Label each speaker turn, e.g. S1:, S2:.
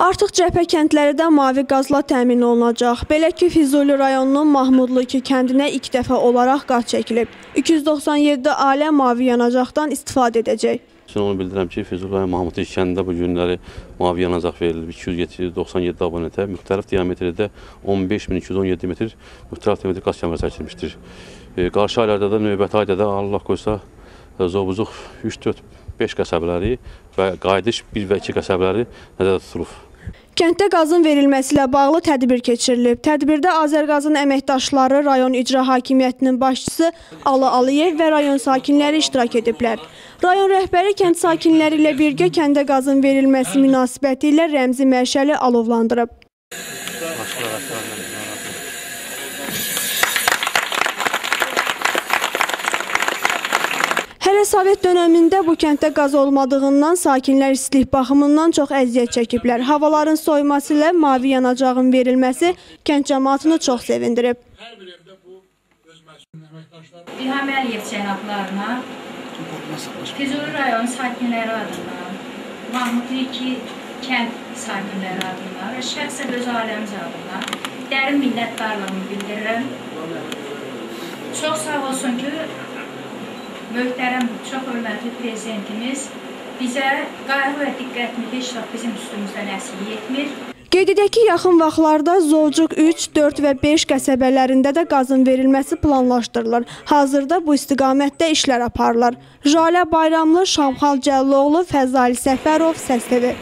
S1: Artıq cəbhə kəndləri də mavi qazla təmin olunacaq. Belə ki, Füzuli rayonunun Mahmudlu 2 kəndinə ilk dəfə olaraq qaz çəkilib. 297 ailə mavi yanacaqdan istifadə edəcək.
S2: Mən onu bildirəm ki, Füzuli rayon Mahmudlu kəndində bu günləri mavi yanacaq verilib 297 abonentə, müxtəlif diametrdə 15217 metr müxtəlif diametr qaz kəməri çəkilmişdir. E, qarşı aylarda da növbəti ayda da Allah qoysa Zobuzuq 3 4 5 qəsəbələri və qayıdış 1 və 2 qəsəbələri nəzərdə tutulub.
S1: Kənddə qazın verilməsi ilə bağlı tədbir keçirilib. Tədbirdə Azərqazın əməkdaşları, rayon icra hakimiyyətinin başçısı Alı Aliyev və rayon sakinləri iştirak ediblər. Rayon rəhbəri kənd sakinləri ilə birgə kəndə qazın verilməsi münasibəti ilə rəmzi məşəli alovlandırıb. Hələ Sovet dönəmində bu kənddə qaz olmadığından sakinlər istilik baxımından çox əziyyət çəkiblər. Havaların soyuması ilə mavi yanacağın verilməsi kənd cəmaatını çox sevindirib.
S3: İlham Əliyev cənablarına, Füzuli rayon sakinləri adından, Mahmudlu 2 kənd sakinləri adından və şəxsən öz ailəmiz adından dərin minnətdarlığımı bildirirəm. Çox sağ olsun ki, möhtərəm, çox hörmətli prezidentimiz bizə qayğı və diqqətini heç vaxt bizim üstümüzdən əsir etmir.
S1: Qeyd edək ki, yaxın vaxtlarda Zolcuq 3, 4 və 5 qəsəbələrində də qazın verilməsi planlaşdırılır. Hazırda bu istiqamətdə işlər aparılır. Jalə Bayramlı, Şamxal Cəlloğlu, Fəzali Səfərov, Səs TV.